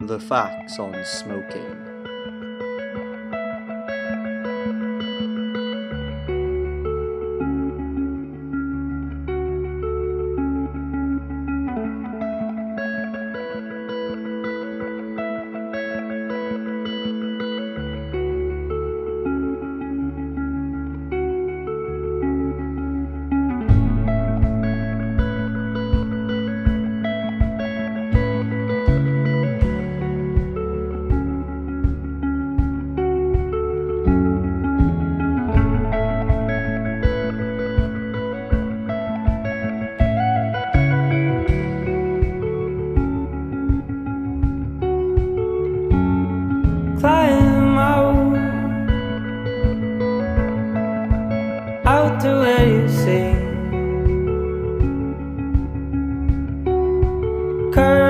The facts on smoking. Climb out. Out to where you see curl